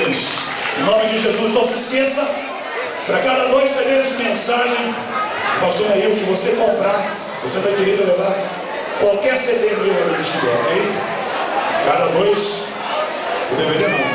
vocês. Em nome de Jesus, não se esqueça, para cada dois segredos de mensagem, o aí, o que você comprar, você tá vai querido levar qualquer CD meu ali que estiver, ok? Cada dois, o DVD não.